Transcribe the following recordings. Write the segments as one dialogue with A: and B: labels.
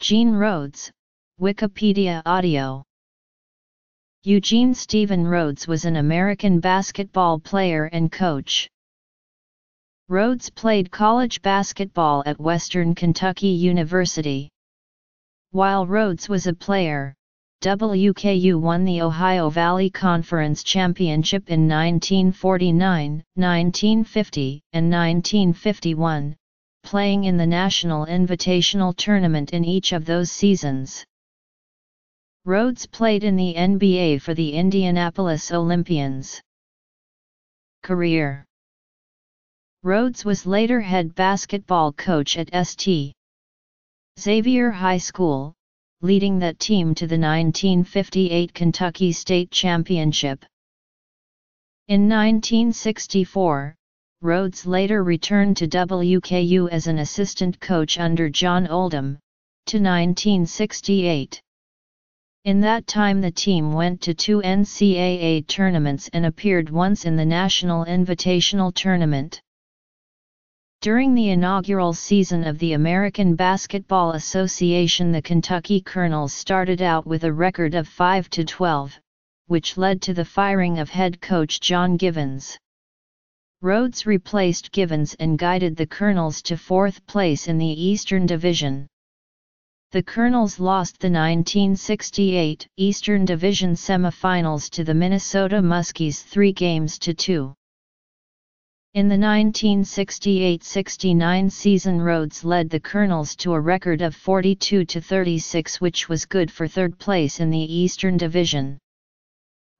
A: Gene Rhodes, Wikipedia Audio Eugene Stephen Rhodes was an American basketball player and coach. Rhodes played college basketball at Western Kentucky University. While Rhodes was a player, WKU won the Ohio Valley Conference Championship in 1949, 1950, and 1951, playing in the National Invitational Tournament in each of those seasons. Rhodes played in the NBA for the Indianapolis Olympians. Career Rhodes was later head basketball coach at St. Xavier High School, leading that team to the 1958 Kentucky State Championship. In 1964, Rhodes later returned to WKU as an assistant coach under John Oldham, to 1968. In that time the team went to two NCAA tournaments and appeared once in the National Invitational Tournament. During the inaugural season of the American Basketball Association the Kentucky Colonels started out with a record of 5-12, which led to the firing of head coach John Givens. Rhodes replaced Givens and guided the Colonels to fourth place in the Eastern Division. The Colonels lost the 1968 Eastern Division semifinals to the Minnesota Muskies 3 games to 2. In the 1968–69 season Rhodes led the Colonels to a record of 42–36 which was good for third place in the Eastern Division.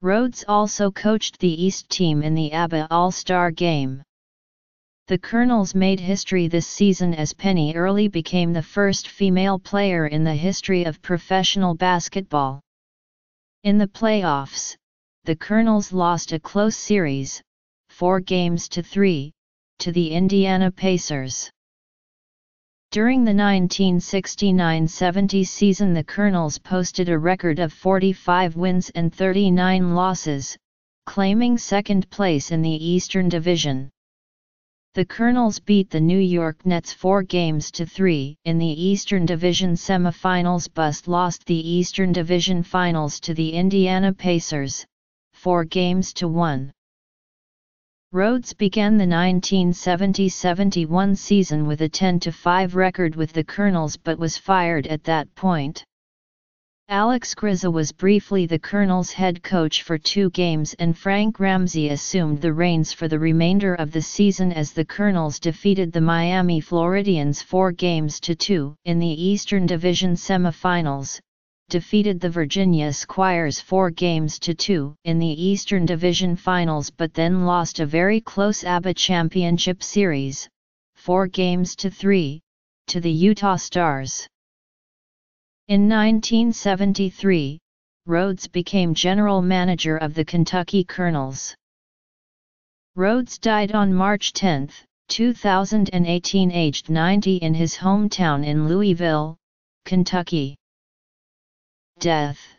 A: Rhodes also coached the East team in the ABA All-Star Game. The Colonels made history this season as Penny Early became the first female player in the history of professional basketball. In the playoffs, the Colonels lost a close series, 4 games to 3, to the Indiana Pacers. During the 1969-70 season the Colonels posted a record of 45 wins and 39 losses, claiming second place in the Eastern Division. The Colonels beat the New York Nets 4 games to 3 in the Eastern Division semifinals Bust lost the Eastern Division Finals to the Indiana Pacers, 4 games to 1. Rhodes began the 1970-71 season with a 10-5 record with the Colonels but was fired at that point. Alex Groza was briefly the Colonels' head coach for two games and Frank Ramsey assumed the reins for the remainder of the season as the Colonels defeated the Miami Floridians four games to two in the Eastern Division semifinals, defeated the Virginia Squires four games to two in the Eastern Division Finals but then lost a very close ABA Championship Series, four games to three, to the Utah Stars. In 1973, Rhodes became general manager of the Kentucky Colonels. Rhodes died on March 10, 2018 aged 90 in his hometown in Louisville, Kentucky. Death